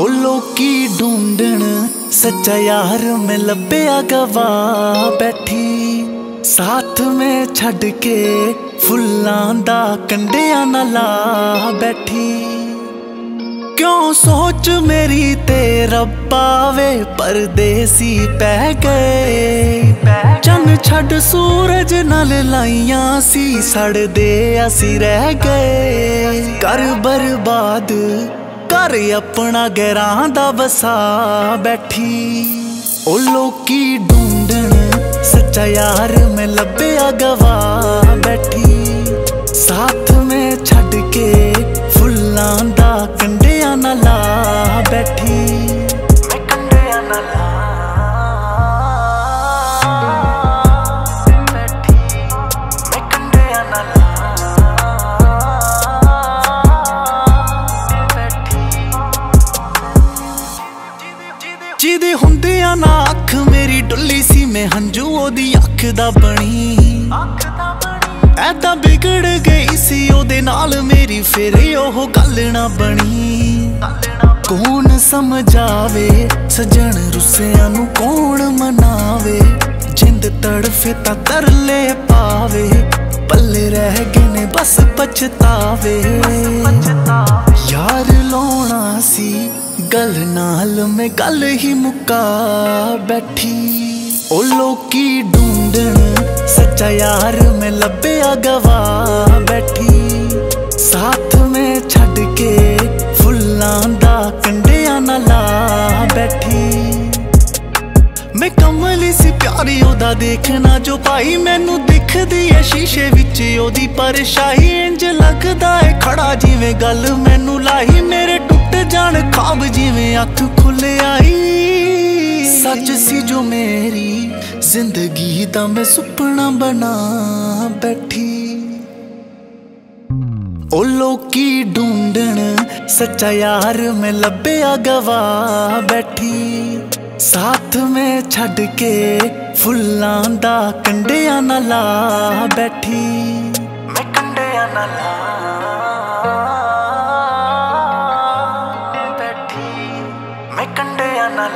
ਉਹ ਲੋਕੀ ਸੱਚਾ ਯਾਰ ਮੈਂ ਲੱਭਿਆ ਗਵਾ ਬੈਠੀ। ਸਾਥ ਮੈਂ ਛੱਡ ਕੇ ਫੁੱਲਾਂ ਦਾ ਕੰਡਿਆਂ ਨਾਲ ਲਾ ਬੈਠੀ। ਕਿਉਂ ਸੋਚ ਮੇਰੀ ਤੇ ਰੱਬਾ ਵੇ ਪਰਦੇਸੀ ਪੈ ਗਏ। ਚੰਨ ਛੱਡ ਸੂਰਜ ਨਾਲ ਲਾਈਆਂ ਸੀ, ਸੜਦੇ ਅਸੀਂ ਰਹਿ ਗਏ। ਕਰ ਬਰਬਾਦ ਕਰ ਆਪਣਾ ਗਹਿਰਾਂ ਦਾ ਵਸਾ ਬੈਠੀ। ਉਹ ਲੋਕੀ ਢੂੰਡਣ ਸੱਚਾ ਯਾਰ ਮੈਂ ਲੱਭਿਆ ਗਵਾ ਬੈਠੀ। ਸਾਥ ਮੈਂ ਛੱਡ ਕੇ ਫੁੱਲਾਂ ਦਾ ਕੰਡਿਆਂ ਨਾਲ ਲਾ ਬੈਠੀ। ਮੈਂ ਕੰਡਿਆਂ ਨਾਲ ਅੱਖ ਮੇਰੀ ਡੁੱਲੀ ਸੀ, ਮੈਂ ਹੰਝੂ ਉਹਦੀ ਅੱਖ ਦਾ ਬਣੀ। ਅੱਖ ਦਾ ਵਿਗੜ ਗਈ ਸੀ, ਉਹਦੇ ਨਾਲ ਮੇਰੀ ਫਿਰ ਉਹ ਗੱਲ ਨਾ ਬਣੀ। ਕੌਣ ਸਮਝਾਵੇ, ਸਜਣ ਰੁੱਸਿਆਂ ਨੂੰ ਕੌਣ ਮਨਾਵੇ? ਜਿੰਦ ਤੜਫੇ ਤਾਂ ਤਰਲੇ ਪਾਵੇ, ਪੱਲੇ ਰਹਿ ਗਏ ਨੇ, ਬਸ ਪਛਤਾਵੇ। ਗੱਲ ਨਾਲ ਮੈਂ ਗੱਲ ਹੀ ਮੁਕਾ ਬੈਠੀ। ਉਹ ਲੋਕੀ ਢੂੰਡਣ ਸੱਚਾ ਯਾਰ ਮੈਂ ਲੱਭਿਆ ਗਵਾ ਬੈਠੀ। ਸਾਥ ਮੈਂ ਛੱਡ ਕੇ ਫੁੱਲਾਂ ਦਾ ਕੰਡਿਆਂ ਨਾਲ ਲਾ ਬੈਠੀ। ਮੈਂ ਕਮਲੀ ਸੀ ਪਿਆਰੀ, ਉਹਦਾ ਦੇਖਣਾ ਜੋ ਪਾਈ ਮੈਨੂੰ ਦਿਖਦੀ ਐ। ਸ਼ੀਸ਼ੇ ਵਿੱਚ ਉਹਦੀ ਪਰਛਾਈ ਇੰਜ ਲੱਗਦਾ ਏ ਖੜਾ ਜਿਵੇਂ ਗੱਲ ਮੈਨੂੰ ਲਾਹੀ ਮੇਰੇ ਟੁੱਟ ਖਾਬ ਜਿਵੇਂ ਅੱਖ ਖੁੱਲ ਆਈ। ਸੱਚ ਸੀ ਜੋ ਮੇਰੀ ਜ਼ਿੰਦਗੀ ਦਾ ਮੈਂ ਸੁਪਨਾ ਬਣਾ ਬੈਠੀ। ਉਹ ਲੋਕੀ ਢੂੰਡਣ, ਸੱਚਾ ਯਾਰ ਮੈਂ ਲੱਭਿਆ ਗਵਾ ਬੈਠੀ। ਸਾਥ ਮੈਂ ਛੱਡ ਕੇ ਫੁੱਲਾਂ ਦਾ ਕੰਡਿਆਂ ਨਾਲ ਲਾ ਬੈਠੀ। ਮੈਂ ਕੰਡਿਆਂ ਨਾਲ ਲਾ கண்டு அண்ணா